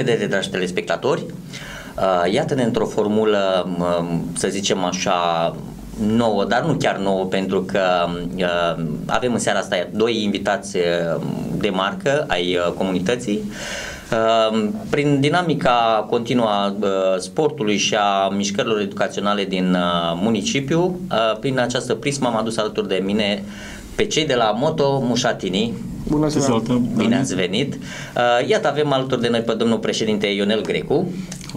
revedere, dragi telespectatori! Uh, iată-ne într-o formulă, um, să zicem așa, nouă, dar nu chiar nouă, pentru că uh, avem în seara asta doi invitați uh, de marcă ai comunității. Prin dinamica continuă a sportului și a mișcărilor educaționale din municipiu, prin această prismă am adus alături de mine pe cei de la Moto Mușatini, Bună seara! Bine ați venit! Uh, iată, avem alături de noi pe domnul președinte Ionel Grecu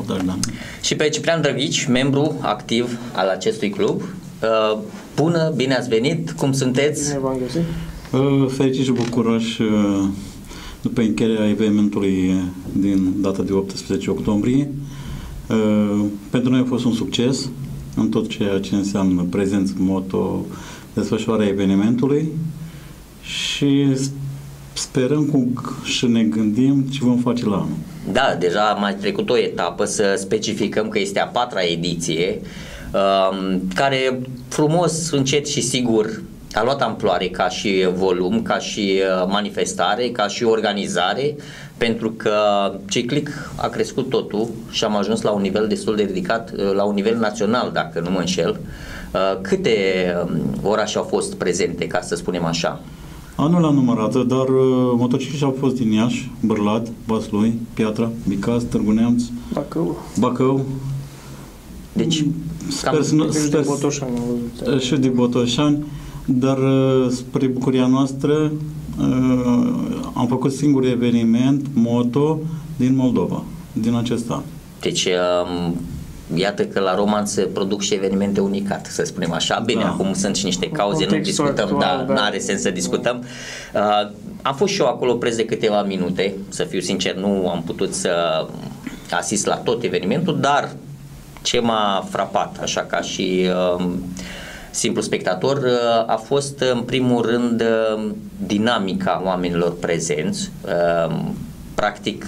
da. și pe Ciprian Drăghici, membru activ al acestui club. Uh, bună, bine ați venit! Cum sunteți? Bine v-am găsit! Uh, fericit și bucuroși după încheierea evenimentului din data de 18 octombrie. Pentru noi a fost un succes în tot ceea ce înseamnă prezență, moto, desfășurarea evenimentului și sperăm cum și ne gândim ce vom face la anul. Da, deja am mai trecut o etapă să specificăm că este a patra ediție um, care frumos, încet și sigur a luat amploare ca și volum, ca și uh, manifestare, ca și organizare, pentru că Ciclic a crescut totul și am ajuns la un nivel destul de ridicat, uh, la un nivel național, dacă nu mă înșel. Uh, câte um, orașe au fost prezente, ca să spunem așa? Anul la numărat, dar uh, motocicliști au fost din Iași, Bărlad, Vaslui, Piatra, Bicaz, Târgu Neamț, Bacău. Bacău. Deci, mm, sper, să nu, sper, de Botoșani. Uh, și de Botoșani, dar uh, spre bucuria noastră uh, am făcut singur eveniment moto din Moldova, din acest an. Deci, um, iată că la Roman se produc și evenimente unicate, să spunem așa. Bine, da. acum sunt și niște cauze, nu discutăm, actual, da, da, nu are sens să discutăm. Uh, am fost și eu acolo preț de câteva minute, să fiu sincer, nu am putut să asist la tot evenimentul, dar ce m-a frapat, așa ca și uh, simplu spectator, uh, a fost în primul rând uh, dinamica oamenilor prezenți. Uh, practic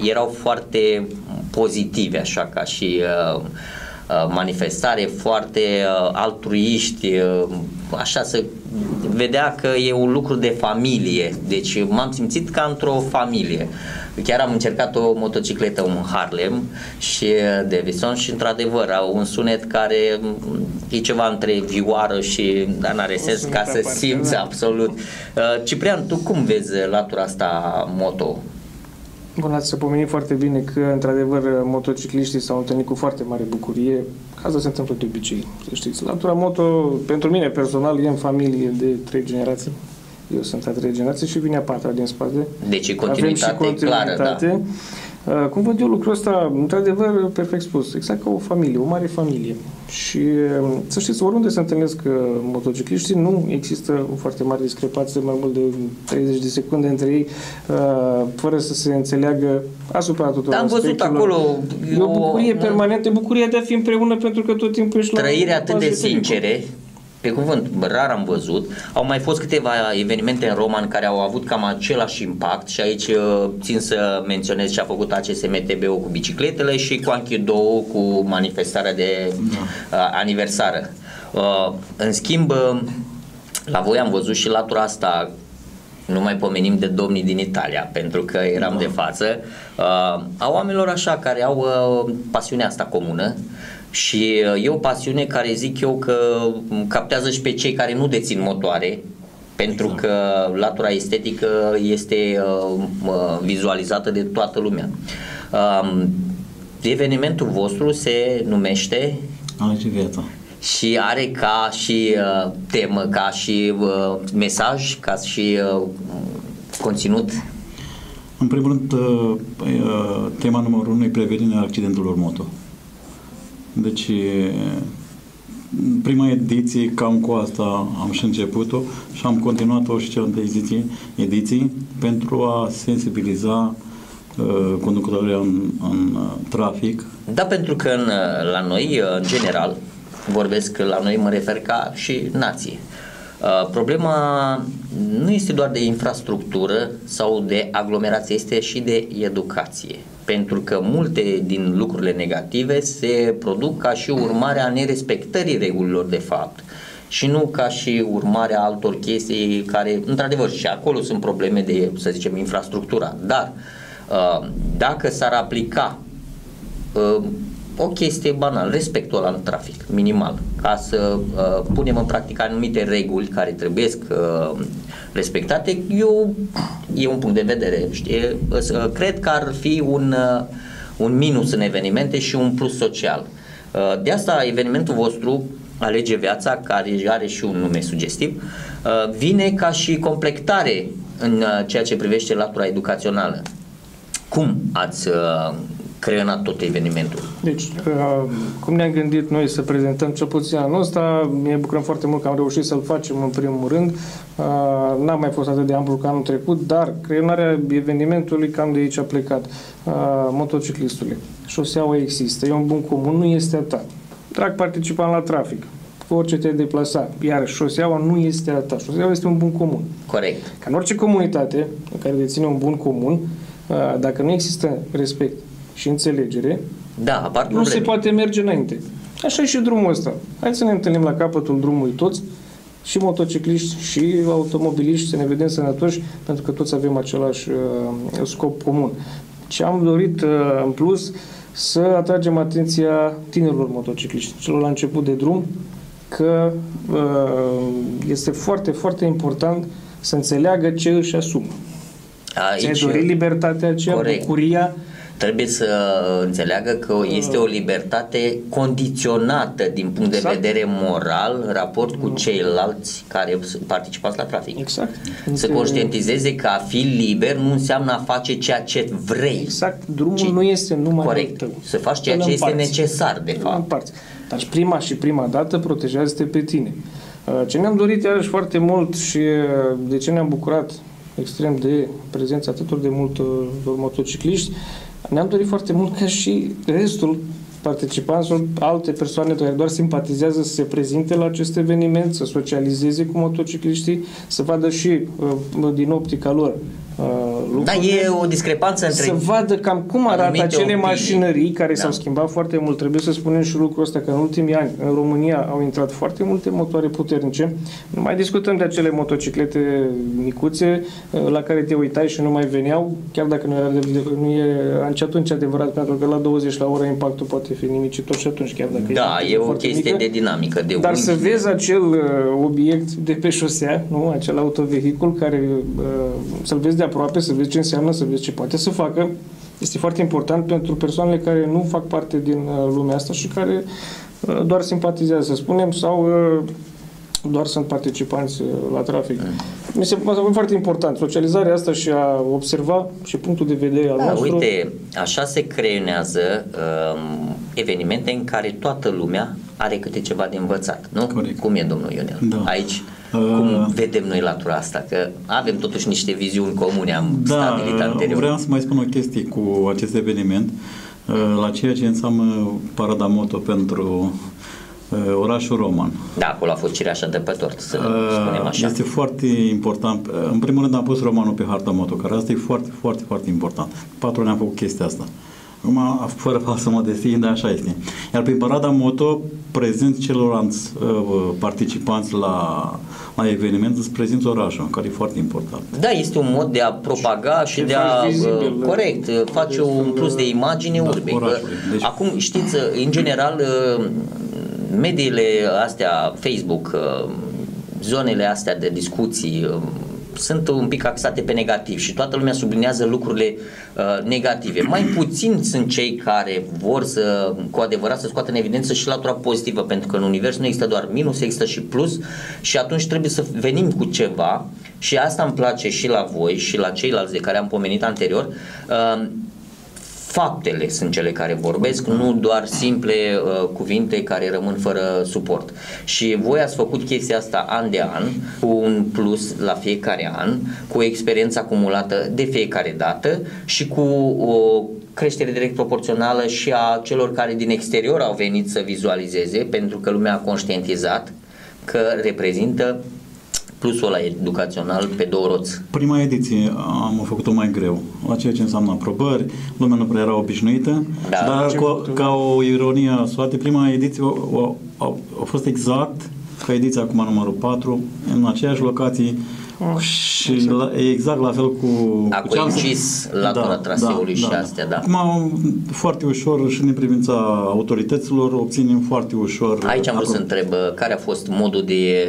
erau foarte pozitive, așa ca și uh, uh, manifestare, foarte uh, altruiști, așa să vedea că e un lucru de familie, deci m-am simțit ca într-o familie. Chiar am încercat o motocicletă, un Harlem și Davison și într-adevăr au un sunet care mm, e ceva între vioară și dar n-are sens ca să simți da. absolut. Ciprian, tu cum vezi latura asta moto? Bun, ați pomenit foarte bine că, într-adevăr, motocicliștii s-au întâlnit cu foarte mare bucurie. Asta se întâmplă de obicei, să știți. Latura moto, pentru mine personal, e în familie de trei generații. Eu sunt a trei generații și vine a patra din spate. Deci continuitate, Avem și continuitate clară, da. Uh, cum văd eu lucrul ăsta, într-adevăr, perfect spus, exact ca o familie, o mare familie. Și um, să știți, oriunde se întâlnesc uh, motocicliștii, nu există o foarte mare discrepanță, mai mult de 30 de secunde între ei, uh, fără să se înțeleagă asupra tuturor Dar am văzut acolo... E o bucurie permanentă, bucuria de a fi împreună pentru că tot timpul ești la... Trăire atât de sincere, pe cuvânt, rar am văzut. Au mai fost câteva evenimente în Roman care au avut cam același impact și aici uh, țin să menționez ce a făcut ACSMTB-ul cu bicicletele și cu Anchido cu manifestarea de da. uh, aniversară. Uh, în schimb, uh, la voi am văzut și latura asta nu mai pomenim de domnii din Italia, pentru că eram da. de față, uh, a oamenilor așa care au uh, pasiunea asta comună și uh, e o pasiune care zic eu că captează și pe cei care nu dețin motoare, pentru exact. că latura estetică este uh, vizualizată de toată lumea. Uh, evenimentul vostru se numește Alege viața și are ca și uh, temă, ca și uh, mesaj, ca și uh, conținut? În primul rând, uh, păi, uh, tema numărul 1 e prevenirea accidentelor moto. Deci, prima ediție, cam cu asta am și început-o și am continuat-o și celelalte ediții, ediții pentru a sensibiliza uh, conducătorii în, în uh, trafic. Da, pentru că în, uh, la noi, uh, în general, vorbesc la noi, mă refer ca și nație. Uh, problema nu este doar de infrastructură sau de aglomerație, este și de educație. Pentru că multe din lucrurile negative se produc ca și urmare a nerespectării regulilor de fapt și nu ca și urmare a altor chestii care, într-adevăr, și acolo sunt probleme de, să zicem, infrastructura, dar Uh, dacă s-ar aplica uh, o chestie banală, respectul ăla în trafic, minimal, ca să uh, punem în practică anumite reguli care trebuie uh, respectate, eu, e un punct de vedere, știi? Uh, cred că ar fi un, uh, un minus în evenimente și un plus social. Uh, de asta evenimentul vostru Alege Viața, care are și un nume sugestiv, uh, vine ca și completare în uh, ceea ce privește latura educațională. Cum ați creionat tot evenimentul? Deci, cum ne-am gândit noi să prezentăm cel puțin anul ăsta, ne bucurăm foarte mult că am reușit să-l facem în primul rând. N-a mai fost atât de amplu ca anul trecut, dar creionarea evenimentului cam de aici a plecat. Motociclistului. Șoseaua există, e un bun comun, nu este a ta trag participant la trafic. Orice te deplasa. Iar șoseaua nu este a ta. Șoseaua este un bun comun. Corect. Ca în orice comunitate în care deține un bun comun, dacă nu există respect și înțelegere, da, apar nu se poate merge înainte. Așa și drumul ăsta. Hai să ne întâlnim la capătul drumului toți, și motocicliști și automobiliști, să ne vedem sănătoși, pentru că toți avem același uh, scop comun. Ce am dorit uh, în plus să atragem atenția tinerilor motocicliști, celor la început de drum, că uh, este foarte, foarte important să înțeleagă ce își asumă. Aici, Ți-ai dorit libertatea aceea, corect. bucuria trebuie să înțeleagă că este o libertate condiționată din punct de exact. vedere moral în raport cu ceilalți care participați la trafic. Exact. Să conștientizeze că a fi liber nu înseamnă a face ceea ce vrei. Exact. Drumul ci, nu este numai corect. tău. Să faci ceea ce este necesar, de fapt. Împarți. Dar și prima și prima dată protejează-te pe tine. Uh, ce ne-am dorit iarăși foarte mult și uh, de ce ne-am bucurat extrem de prezența atât de mult motocicliști ne-am dorit foarte mult ca și restul participanților, alte persoane care doar simpatizează să se prezinte la acest eveniment, să socializeze cu motocicliștii, să vadă și uh, din optica lor Uh, da, e o discrepanță între Să vadă cam cum arată acele opinii. mașinării care da. s-au schimbat foarte mult. Trebuie să spunem și lucrul ăsta, că în ultimii ani în România au intrat foarte multe motoare puternice. Nu mai discutăm de acele motociclete micuțe uh, la care te uitai și nu mai veneau, chiar dacă nu era de, nu e nici atunci adevărat, pentru că la 20 la oră impactul poate fi nimicitor și atunci, chiar dacă Da, e, e o chestie mică, de dinamică, de Dar să vezi acel uh, obiect de pe șosea, nu? acel autovehicul care uh, să-l vezi de aproape, să vezi ce înseamnă, să vezi ce poate să facă. Este foarte important pentru persoanele care nu fac parte din uh, lumea asta și care uh, doar simpatizează, să spunem, sau uh, doar sunt participanți la trafic. Mm. Mi se pare foarte important socializarea asta și a observa și punctul de vedere al da, nostru. Uite, așa se creionează um, evenimente în care toată lumea are câte ceva de învățat, nu? Corect. Cum e domnul Ionel? Da. Aici cum uh, vedem noi latura asta? Că avem totuși niște viziuni comune, am da, stabilit anterior. vreau să mai spun o chestie cu acest eveniment, uh, la ceea ce înseamnă Parada Moto pentru uh, orașul roman. Da, acolo a fost cireașa de pe tort, să spunem așa. Este foarte important. În primul rând am pus romanul pe harta moto, care asta e foarte, foarte, foarte important. Patru ne-am făcut chestia asta. Acum, fără falsă modestie, dar așa este. Iar prin parada moto, prezint celorlalți uh, participanți la, la eveniment, îți prezint orașul, care e foarte important. Da, este un mod de a propaga și, și de a, vizibil, uh, corect, uh, face un plus de imagine da, urbe. Deci... Acum, știți, uh, în general, uh, mediile astea, Facebook, uh, zonele astea de discuții, sunt un pic axate pe negativ și toată lumea sublinează lucrurile uh, negative. Mai puțin sunt cei care vor să, cu adevărat, să scoată în evidență și latura pozitivă, pentru că în univers nu există doar minus, există și plus și atunci trebuie să venim cu ceva și asta îmi place și la voi și la ceilalți de care am pomenit anterior. Uh, faptele sunt cele care vorbesc, nu doar simple uh, cuvinte care rămân fără suport. Și voi ați făcut chestia asta an de an, cu un plus la fiecare an, cu experiența acumulată de fiecare dată și cu o creștere direct proporțională și a celor care din exterior au venit să vizualizeze, pentru că lumea a conștientizat că reprezintă plusul ăla educațional pe două roți? Prima ediție am făcut-o mai greu, la ceea ce înseamnă aprobări, lumea nu prea era obișnuită, da, dar cu, ca o ironie a soate, prima ediție a, a, a fost exact ca ediția acum numărul 4, în aceeași locații Ah. Și la, exact la fel cu... A cu coincis latura da, traseului da, și da. astea, da. Acum, foarte ușor și în privința autorităților obținem foarte ușor... Aici am vrut să întreb, care a fost modul de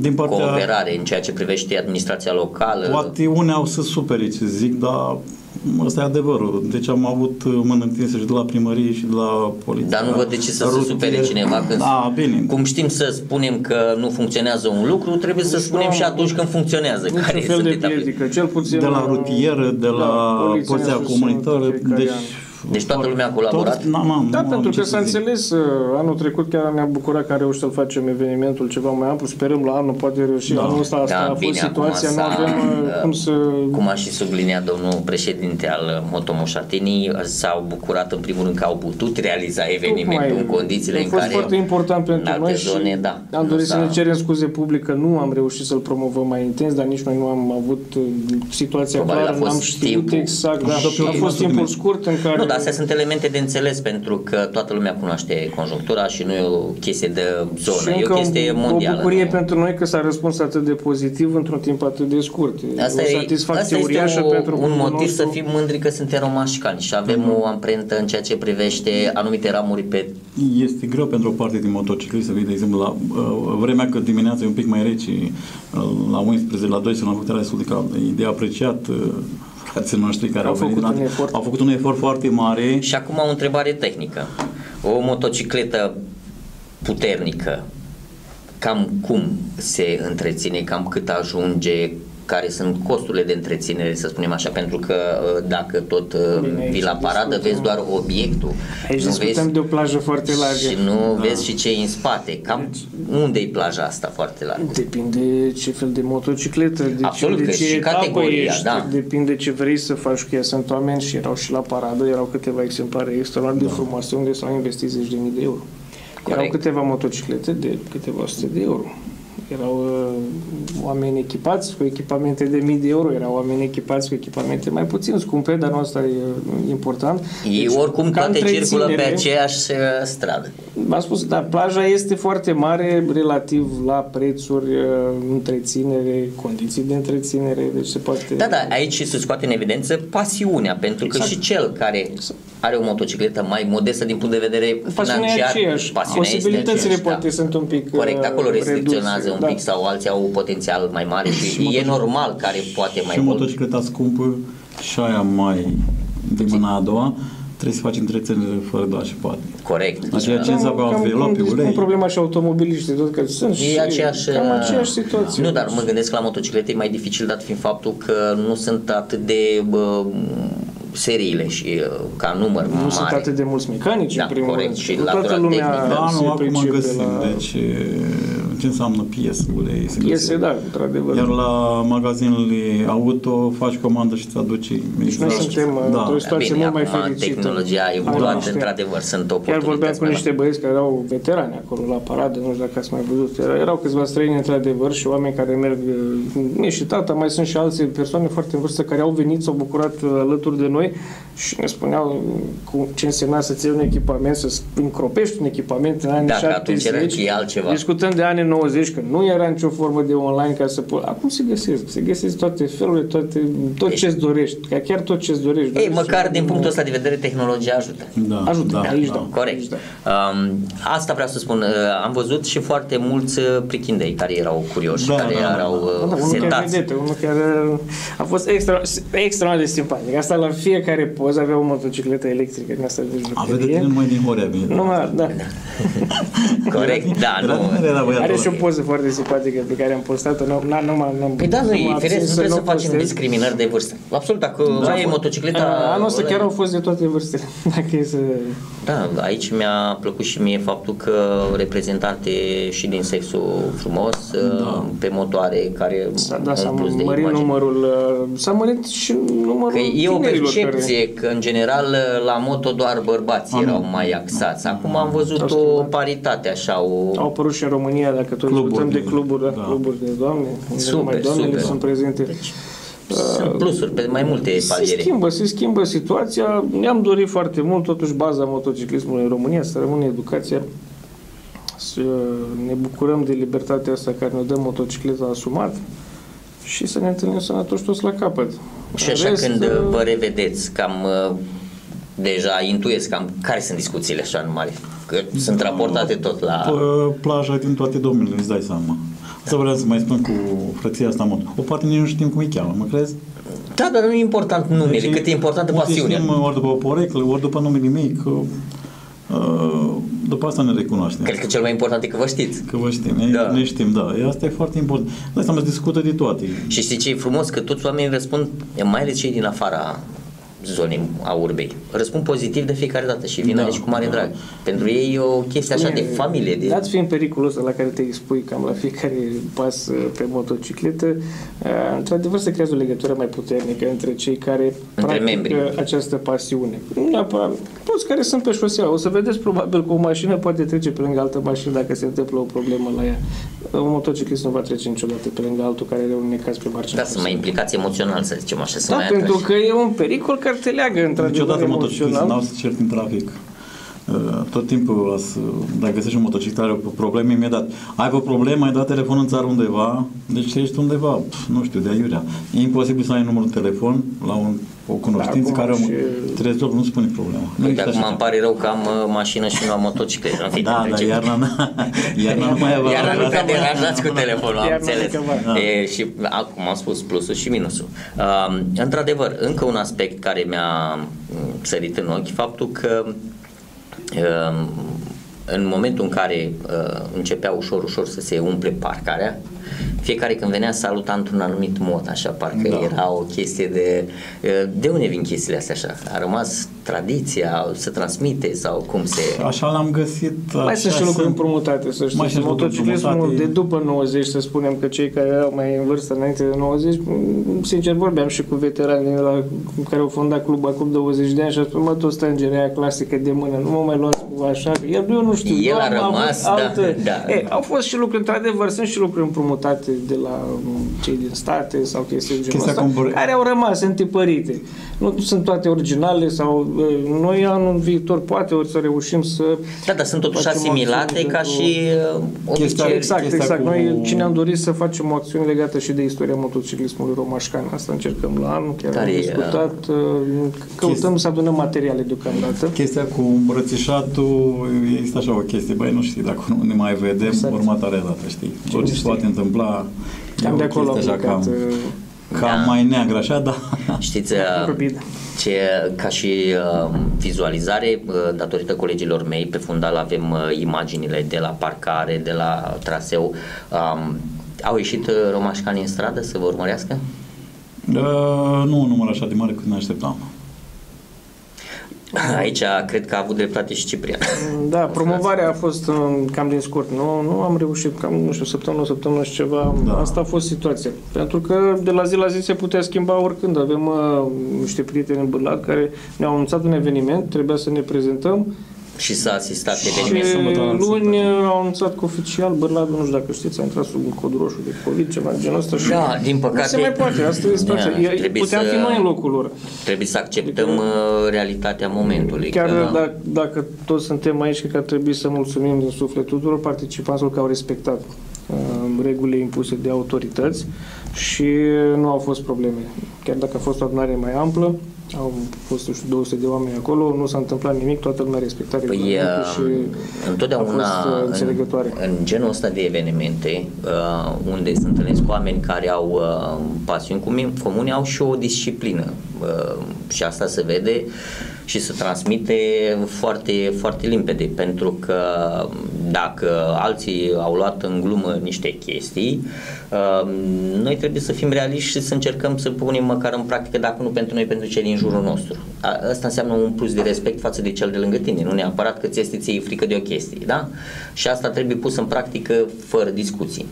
din partea, cooperare în ceea ce privește administrația locală? Poate unii au să supere ce zic, dar Asta e adevărul. Deci am avut mână întinsă și de la primărie și de la poliție. Dar nu văd de ce să rutier. se supere cineva. Când, da, bine. Cum știm să spunem că nu funcționează un lucru, trebuie să spunem și atunci când funcționează. Care fel de piedică, cel puțin de la rutieră, de la, la poliția comunitară. Deci deci toată lumea a colaborat? Tot, na, da, pentru că s-a înțeles, uh, anul trecut chiar ne-am bucurat că am reușit să facem evenimentul ceva mai amplu, sperăm la anul poate reuși, da. anul ăsta. Asta da, a fost bine, situația, nu avem uh, cum să... Cum a și subliniat domnul președinte al Motomoșatinii, s-au bucurat în primul rând că au putut realiza evenimentul în condițiile în care... A fost foarte important pentru noi zone, și da, am dorit să ne cerem scuze public că nu am reușit să-l promovăm mai intens, dar nici noi nu am avut uh, situația Probabil clară, n-am știut timpul, exact, da, a fost timpul scurt în care... Nu, dar astea sunt elemente de înțeles pentru că toată lumea cunoaște conjunctura și nu e o chestie de zonă, și e o chestie mondială. o bucurie nu? pentru noi că s-a răspuns atât de pozitiv într-un timp atât de scurt. Asta o satisfacție asta uriașă o, pentru un motiv nostru. să fim mândri că suntem romașcani și avem mm-hmm. o amprentă în ceea ce privește anumite ramuri pe... Este greu pentru o parte din motocicliști să vii, de exemplu, la uh, vremea că dimineața e un pic mai rece, uh, la 11, la 12, la puterea destul de, de apreciat uh, frații noștri care au, au venit, făcut un efort. au făcut un efort foarte mare. Și acum o întrebare tehnică. O motocicletă puternică, cam cum se întreține, cam cât ajunge, care sunt costurile de întreținere, să spunem așa, pentru că uh, dacă tot uh, Bine, vii la paradă, discutăm. vezi doar obiectul. Aici nu vezi, de o plajă foarte largă. Și nu da. vezi și ce e în spate. Cam deci, unde e plaja asta foarte largă? Depinde ce fel de motocicletă, de Absolut, ce, de ce și categoria, ești, da. depinde ce vrei să faci cu ea. Sunt oameni și erau și la paradă, erau câteva exemplare extraordinar de da. frumoase unde s-au investit zeci de mii de euro. Corect. Erau câteva motociclete de câteva sute de euro erau uh, oameni echipați cu echipamente de mii de euro, erau oameni echipați cu echipamente mai puțin scumpe, dar nu asta e uh, important. Ei deci, oricum toate circulă pe aceeași uh, stradă. V-am spus, da, plaja este foarte mare relativ la prețuri, uh, întreținere, condiții de întreținere, deci se poate... Da, da, aici se scoate în evidență pasiunea, pentru că exact. și cel care are o motocicletă mai modestă din punct de vedere pasiunea financiar, aceeași. posibilitățile da. poate sunt un pic Corect, acolo restricționează reduse, un da. pic sau alții au un potențial mai mare și, și e normal care poate mai și mult. Și motocicleta scumpă și aia mai de mâna a doua trebuie să faci întreținere fără doar și poate. Corect. Aceea ce înseamnă învelope, ulei. Un problema și automobiliști, tot că sunt e și aceeași, cam aceeași situație. Nu, dar mă gândesc că la motociclete e mai dificil dat fiind faptul că nu sunt atât de bă, seriile și uh, ca număr nu mare. Nu sunt atât de mulți mecanici, da, în primul corect, rând. Și toată lumea tehnică. Da, nu, acum găsim, la... deci ce înseamnă piese, ulei. Piese, da, într-adevăr. Iar la magazinele auto faci comandă și ți aduci. Deci exact. noi suntem da. într-o situație Bine, mult mai fericită. tehnologia a evoluat, într-adevăr, sunt oportunități. Chiar vorbeam cu niște băieți care erau veterani acolo la paradă, nu știu dacă ați mai văzut. Erau câțiva străini, într-adevăr, și oameni care merg, mie și tata, mai sunt și alte persoane foarte în vârstă care au venit, s-au bucurat alături de noi și ne spuneau cu ce însemna să ții un echipament, să încropești un echipament în anii Dacă 70. Atunci era altceva. Discutăm de anii 90, că nu era nicio formă de online ca să poți. Acum se găsesc, se găsesc toate felurile, toate, tot ce-ți dorești, chiar tot ce-ți dorești. Ei, măcar din punctul ăsta de vedere, tehnologia ajută. Da, ajută, da, aici da. da. Corect. Aici, da. Um, asta vreau să spun, uh, am văzut și foarte mulți uh, prichindei care erau curioși, da, care da, da erau uh, da, da, unul sentați. Chiar vedete, unul care a fost extra, extra de simpatic. Asta la fiecare poză avea o motocicletă electrică din asta de jucărie. Aveți numai din Horea, Numai, da. Corect, da, nu. Are și o poză foarte simpatică pe care am postat-o. Nu, nu, nu, nu, păi da, nu, e firesc, nu trebuie să facem discriminări de vârstă. Absolut, dacă da, ai motocicleta... Anul ăsta chiar au fost de toate vârstele. Dacă e să... Da, aici mi-a plăcut și mie faptul că reprezentante și din sexul frumos da. pe motoare care s-a, da, s-a mărit numărul, uh, s-a mărit și numărul că e o percepție care... că în general la moto doar bărbați Am. erau mai axați. Acum am văzut o paritate așa. O... Au apărut și în România, dacă tot discutăm de cluburi, da. cluburi de doamne, super, numai doamnele super. sunt prezente. Deci, sunt plusuri pe mai multe paliere. Se schimbă, se schimbă situația. Ne-am dorit foarte mult, totuși baza motociclismului în România să rămână educația. Să ne bucurăm de libertatea asta care ne dă motocicleta asumat. și să ne întâlnim sănătoși toți la capăt. Și așa Rest, când uh, vă revedeți, cam uh, deja intuiesc cam care sunt discuțiile așa în mare? Că sunt raportate tot la... Plaja din toate domeniile, îți dai seama. Asta vreau să mai spun cu frăția asta mult. O poate nici nu știm cum îi cheamă, mă crezi? Da, dar nu e important numele, deci, cât e importantă pasiunea. Știm ori după o poreclă, ori după numele mic, Uh, după asta ne recunoaștem. Cred că cel mai important e că vă știți. Că vă știm, da. ne știm, da. Asta e foarte important. Dar asta mă discută de toate. Și știi ce e frumos? Că toți oamenii răspund, mai ales cei din afara zonei a urbei. Răspund pozitiv de fiecare dată și vin da, aici cu mare da. drag. Pentru ei e o chestie așa de familie. De... Dat fiind pericolul ăsta la care te expui cam la fiecare pas uh, pe motocicletă, uh, într-adevăr se creează o legătură mai puternică între cei care între practică membrii. această pasiune. Toți care sunt pe șosea. O să vedeți probabil că o mașină poate trece pe lângă altă mașină dacă se întâmplă o problemă la ea. Un motociclist nu va trece niciodată pe lângă altul care are un necaz pe marginea. Da, sunt mai implicați emoțional, să zicem așa. Da, pentru că e un pericol care te leagă într-adevăr emoțional. n-au să cert în trafic. Uh, tot timpul, dacă găsești un motociclet are o problemă imediat. Ai o problemă, ai dat telefon în țară undeva, deci ești undeva, nu știu, de aiurea. E imposibil să ai numărul de telefon la un, o cunoștință da, care și... trebuie nu spune problema. Nu Uite, acum îmi pare rău că am uh, mașină și nu am motociclet. da, dar iarna, iarna nu mai avea. Iarna nu te deranjați cu telefonul, am înțeles. Da. E, și acum am spus plusul și minusul. Uh, într-adevăr, încă un aspect care mi-a mm, sărit în ochi, faptul că Ehm, în momentul în care uh, începea ușor, ușor să se umple parcarea, fiecare când venea saluta într-un anumit mod, așa, parcă da. era o chestie de... De unde vin chestiile astea așa? A rămas tradiția, se transmite sau cum se... Așa l-am găsit. Mai sunt și lucruri împrumutate, să știți. Motociclismul de după 90, să spunem că cei care erau mai în vârstă înainte de 90, sincer vorbeam și cu veterani la, care au fondat clubul acum 20 de ani și a spus, mă, tot strângerea clasică de mână, nu mă mai luați cu așa, el, eu nu știu. El a rămas, da, alte... da. E, au fost și lucruri, într-adevăr, sunt și lucruri împrumutate de la cei din state sau chestii de genul ăsta, care au rămas întipărite. Nu sunt toate originale sau noi anul viitor poate ori să reușim să Da, dar sunt totuși asimilate ca și uh, chestia, Exact, chestia exact. Cu... Noi cine am dorit să facem o acțiune legată și de istoria motociclismului romașcan. Asta încercăm la anul, chiar Care am discutat. Uh, căutăm chestia... să adunăm materiale deocamdată. Chestia cu îmbrățișatul, este așa o chestie, băi, nu știi, dacă nu ne mai vedem, exact. următoarea dată, știi? Orice se poate întâmpla. Cam de acolo așa, cam, uh, cam da. mai neagră, așa, da. Știți, ce, ca și uh, vizualizare, uh, datorită colegilor mei, pe fundal avem uh, imaginile de la parcare, de la traseu. Um, au ieșit uh, romașcanii în stradă să vă urmărească? Uh, nu un număr așa de mare cât ne așteptam. Aici cred că a avut dreptate și Ciprian. Da, promovarea a fost cam din scurt. Nu, nu am reușit, cam, nu știu, săptămână, săptămână și ceva. Da. Asta a fost situația. Pentru că de la zi la zi se putea schimba oricând. Avem uh, niște prieteni în Bârlac care ne-au anunțat un eveniment, trebuia să ne prezentăm și s-a asistat evenimentul. Și luni au anunțat că oficial Bârladu, nu știu dacă știți, a intrat sub un cod roșu de COVID, ceva genul ăsta. Și da, din păcate. Nu se mai poate, asta e situația. Da, Puteam să, fi noi în locul lor. Trebuie să acceptăm adică, uh, realitatea momentului. Chiar că, dacă, dacă toți suntem aici, cred că ar trebui să mulțumim din suflet tuturor participanților că au respectat uh, regulile impuse de autorități și nu au fost probleme. Chiar dacă a fost o adunare mai amplă, au fost, știu, 200 de oameni acolo, nu s-a întâmplat nimic, toată lumea respecta păi, și întotdeauna a fost uh, în, în genul ăsta de evenimente uh, unde se întâlnesc cu oameni care au uh, pasiuni comune, au și o disciplină uh, și asta se vede și se transmite foarte, foarte limpede, pentru că dacă alții au luat în glumă niște chestii, uh, noi trebuie să fim realiști și să încercăm să punem măcar în practică, dacă nu pentru noi, pentru cei din jurul nostru. Asta înseamnă un plus de respect față de cel de lângă tine, nu neapărat că ți este ție frică de o chestie, da? Și asta trebuie pus în practică fără discuții.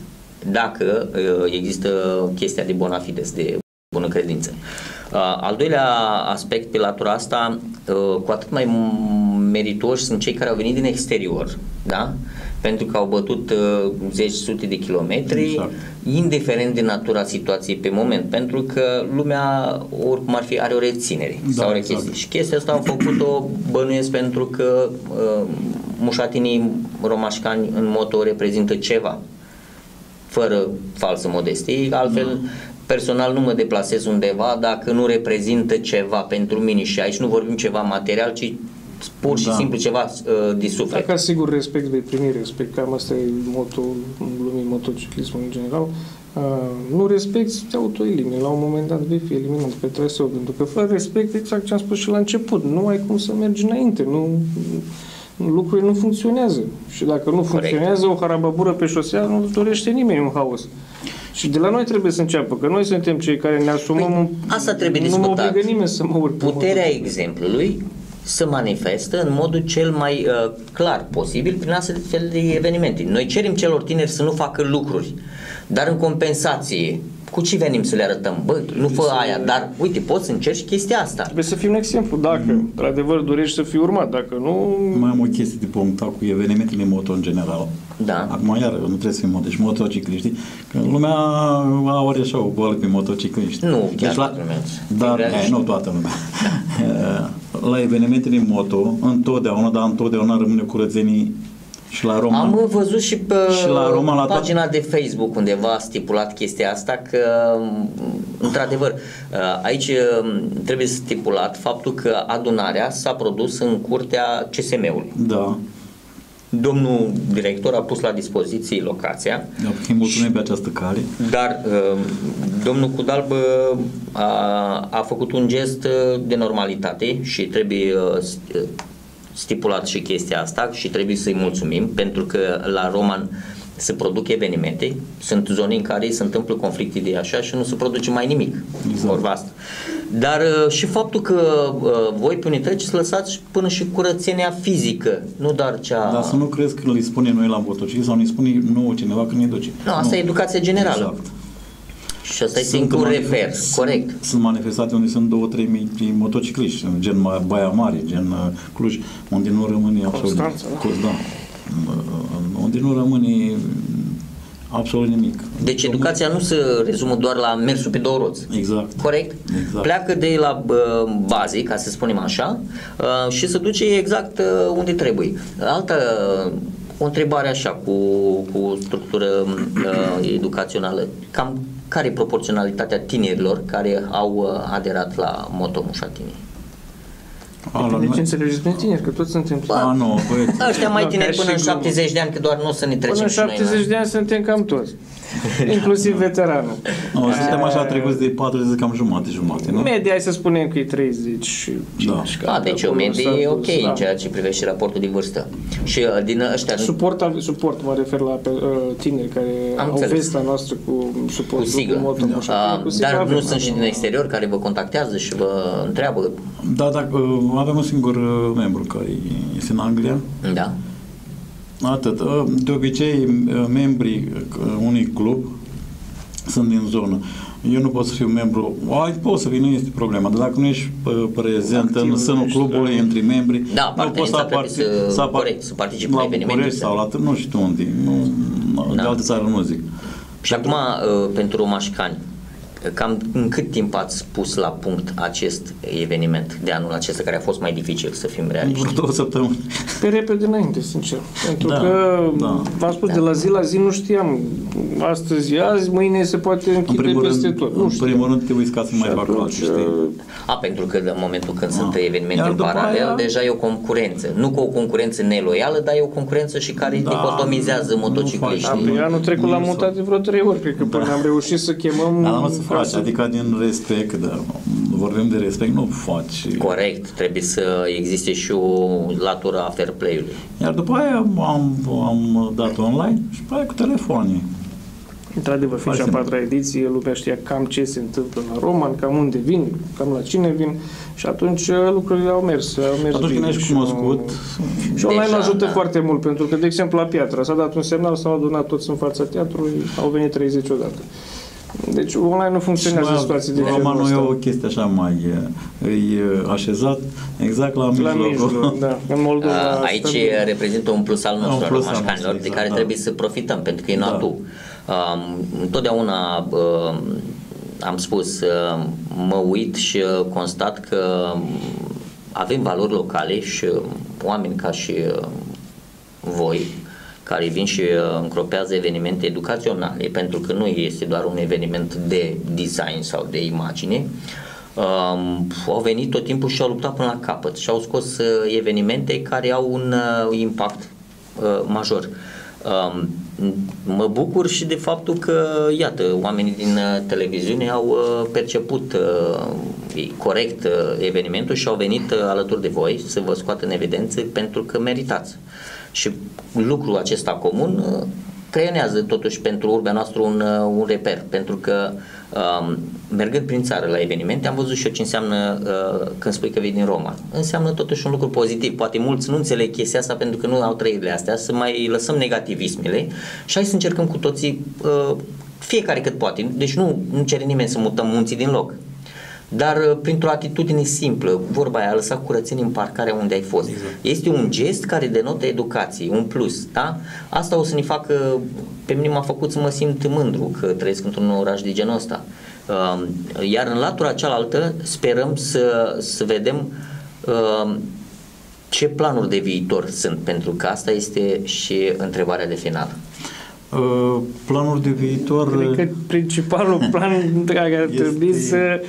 Dacă uh, există chestia de bona fides, de bună credință. Uh, al doilea aspect pe latura asta, uh, cu atât mai meritoși sunt cei care au venit din exterior, da? pentru că au bătut uh, zeci, sute de kilometri, exact. indiferent de natura situației pe moment, pentru că lumea, oricum ar fi, are o reținere da, sau exact. chestii. Și chestia asta au făcut-o bănuiesc pentru că uh, mușatinii romașcani în moto reprezintă ceva fără falsă modestie, altfel mm personal nu mă deplasez undeva dacă nu reprezintă ceva pentru mine și aici nu vorbim ceva material, ci pur și da. simplu ceva uh, de suflet. Dacă sigur respect vei primi respect, cam asta e motul în lumii motociclismul în general. Uh, nu respecti, te autoelimini. La un moment dat vei fi eliminat pe traseu, pentru că fără respect, exact ce am spus și la început, nu ai cum să mergi înainte, nu, lucrurile nu funcționează. Și dacă nu Corect. funcționează, o harababură pe șosea nu dorește nimeni un haos. Și de la noi trebuie să înceapă, că noi suntem cei care ne asumăm... Păi, asta trebuie nu discutat. Nu mă obligă nimeni să mă urc. Puterea exemplului se manifestă în modul cel mai uh, clar posibil prin astfel de evenimente. Noi cerem celor tineri să nu facă lucruri, dar în compensație cu ce venim să le arătăm? Bă, nu fă aia, dar uite, poți să încerci chestia asta. Trebuie să fii un exemplu, dacă mm. într-adevăr dorești să fii urmat, dacă nu... Mai am o chestie de punctat cu evenimentele moto în general. Da. Acum iar nu trebuie să fii moto, deci motocicliști, că lumea are așa o boală pe motocicliști. Nu, chiar deci la, toată lumea. Dar, e, nu toată lumea. la evenimentele moto, întotdeauna, dar întotdeauna rămâne curățenii și la Roma. Am văzut și pe și la Roma, la pagina de Facebook undeva stipulat chestia asta că într-adevăr aici trebuie stipulat faptul că adunarea s-a produs în curtea CSM-ului. Da. Domnul director a pus la dispoziție locația. Da, îi mulțumim pe această cale. Dar domnul Cudalb a, a făcut un gest de normalitate și trebuie stipulat și chestia asta și trebuie să-i mulțumim pentru că la Roman se produc evenimente, sunt zone în care se întâmplă conflicte de așa și nu se produce mai nimic. Exact. Asta. Dar uh, și faptul că uh, voi pe unii să lăsați până și curățenia fizică, nu doar cea... Dar să nu crezi că îi spune noi la motocicl sau ne spune nouă cineva când ne duce. Nu, asta nu. e educația generală. Exact. Și asta este un refer, corect. Sunt manifestate unde sunt 2-3 mii motocicliști, gen Baia Mare, gen uh, Cluj, unde nu rămâne absolut Constanța, da. Da. Unde nu rămâne absolut nimic. Deci educația nu se rezumă doar la mersul pe două roți. Exact. Corect? Exact. Pleacă de la uh, baze, ca să spunem așa, uh, și se duce exact uh, unde trebuie. Altă o întrebare așa cu, cu structură uh, educațională. Cam care e proporționalitatea tinerilor care au uh, aderat la Moto Mușatini? Depinde ce înțelegeți prin tineri, că toți suntem tineri. A, nu, băieți. Ăștia mai tineri până în 70 de ani, că doar nu o să ne trecem Până în 70 de ani suntem cam toți. Inclusiv veteranul. Nu, suntem așa trecuți de 40 cam jumate, jumate, nu? Media, hai să spunem că e 30 și da. A, deci o medie e ok da. în ceea ce privește raportul de vârstă. Și uh, din ăștia... Suport, suport mă refer la uh, tineri care Am au înțeles. vesta noastră cu suport. Cu sigă. Moto, uh, cu dar nu sunt și din exterior care vă contactează și vă întreabă? Da, da, uh, avem un singur uh, membru care este în Anglia. Da. Atât. De obicei, membrii unui club sunt din zonă. Eu nu pot să fiu membru, ai, pot să vin, nu este problema, dar dacă nu ești prezent Activ, în sânul clubului, da. între membri, da, nu poți să, apar, să, să, corect, să participi la, la evenimente. sau la nu știu unde, nu, da. de altă țară nu zic. Și acum, uh, pentru mașcani, Cam în cât timp ați pus la punct acest eveniment de anul acesta, care a fost mai dificil, să fim realiști? Vreo două săptămâni. Pe repede înainte, sincer. Pentru da, că, da. v-am spus, da. de la zi la zi nu știam. Astăzi, azi, mâine se poate închide peste rând, tot. Nu în primul rând te uiți ca să mai fac știi? A, pentru că în momentul când da. sunt evenimente în paralel, aia... deja e o concurență. Nu cu o concurență neloială, dar e o concurență și care da, dicotomizează motocicliștii. Anul trecut l-am mutat de vreo trei ori, cred că până da. am reușit să chemăm... Da, nu faci, adică din respect, da, vorbim de respect, nu faci. Corect, trebuie să existe și o latură a fair play-ului. Iar după aia am, am dat online și pe aia cu telefonii. Într-adevăr, fiind și a patra ediție, lumea știa cam ce se întâmplă la Roman, cam unde vin, cam la cine vin și atunci uh, lucrurile au mers. Au mers atunci când ești cunoscut... Și online deja, ajută da. foarte mult, pentru că, de exemplu, la Piatra s-a dat un semnal, s-au adunat toți în fața teatrului, au venit 30 odată. Deci online nu funcționează și situații de genul nu e o chestie așa mai e așezat exact la, la mijloc. da. În Moldova, A, aici stăm... reprezintă un plus al nostru, al romașcanilor, exact, de care da. trebuie să profităm, pentru că e da. natul. Um, întotdeauna uh, am spus, uh, mă uit și uh, constat că avem valori locale și oameni ca și voi care vin și încropează evenimente educaționale, pentru că nu este doar un eveniment de design sau de imagine, um, au venit tot timpul și au luptat până la capăt și au scos uh, evenimente care au un uh, impact uh, major. Um, mă bucur și de faptul că, iată, oamenii din uh, televiziune au uh, perceput uh, corect evenimentul și au venit alături de voi să vă scoată în evidență pentru că meritați. Și lucrul acesta comun creionează totuși pentru urbea noastră un, un reper, pentru că um, mergând prin țară la evenimente am văzut și eu ce înseamnă uh, când spui că vii din Roma. Înseamnă totuși un lucru pozitiv. Poate mulți nu înțeleg chestia asta pentru că nu au trăirile astea, să mai lăsăm negativismele și hai să încercăm cu toții uh, fiecare cât poate. Deci nu, nu cere nimeni să mutăm munții din loc dar uh, printr-o atitudine simplă, vorba aia, a lăsat curățenie în parcarea unde ai fost. Exact. Este un gest care denotă educație, un plus, da? Asta o să ne facă, pe mine m-a făcut să mă simt mândru că trăiesc într-un oraș de genul ăsta. Um, iar în latura cealaltă sperăm să, să vedem um, ce planuri de viitor sunt, pentru că asta este și întrebarea de final. Uh, planuri de viitor... Cred că principalul plan care ar trebui este... să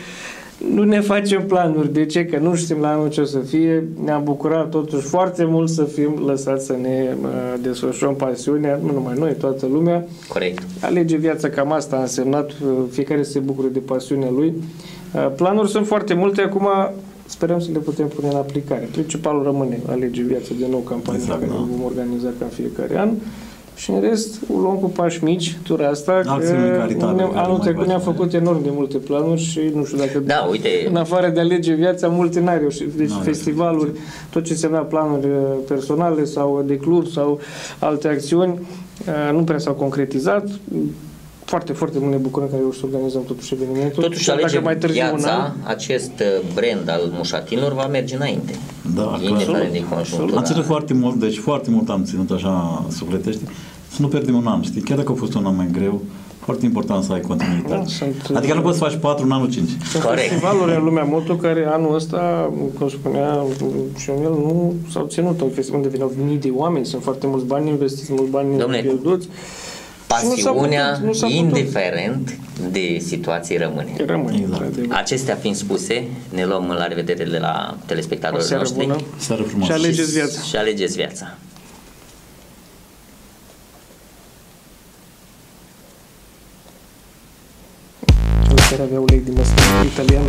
nu ne facem planuri. De ce? Că nu știm la anul ce o să fie. Ne-am bucurat totuși foarte mult să fim lăsați să ne uh, desfășurăm pasiunea, nu numai noi, toată lumea. Corect. Alege viața, cam asta a însemnat. Uh, fiecare se bucură de pasiunea lui. Uh, planuri sunt foarte multe. Acum sperăm să le putem pune în aplicare. Principalul rămâne alege viața de nou campanie exact, care da. vom organiza ca fiecare an. Și în rest, o luăm cu pași mici, tura asta, Alții că ne, anul trecut ne-am făcut enorm de multe planuri și nu știu dacă da, uite. în afară de alege viața, multe n-are Deci no, festivaluri, tot ce însemna planuri uh, personale sau de club sau alte acțiuni, uh, nu prea s-au concretizat foarte, foarte mult ne bucurăm că o să organizăm totuși evenimentul. Totuși alegem mai târziu viața, un an, acest uh, brand al mușatinilor va merge înainte. Da, indiferent de conjunctură. Am ținut foarte mult, deci foarte mult am ținut așa sufletește, să nu pierdem un an, știi? Chiar dacă a fost un an mai greu, foarte important să ai continuitate. Da, sunt, adică nu poți să faci patru în anul cinci. Sunt Corect. festivaluri în lumea moto care anul ăsta, cum spunea și el, nu s-au ținut un festival unde veneau mii de oameni, sunt foarte mulți bani investiți, mulți bani Domne, pierduți pasiunea, nu s-a putut, nu s-a indiferent de situații rămâne. Rămâne, exact. Acestea fiind spuse, ne luăm la revedere de la telespectatorii noștri. Bună. Seară frumos. Și alegeți viața. Și, și alegeți viața. Care avea ulei din ăsta italian.